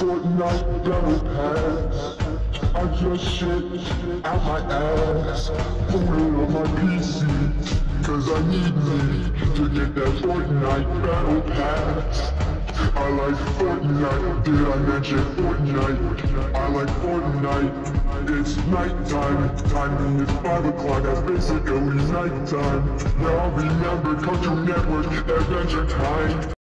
Fortnite Battle Pass. I just shit out my ass. Put it on my PC. Cause I need me to get that Fortnite Battle Pass. I like Fortnite, did I mention Fortnite? I like Fortnite. It's nighttime, timing is 5 o'clock, that's basically nighttime. Now I remember Cartoon Network, Adventure Time.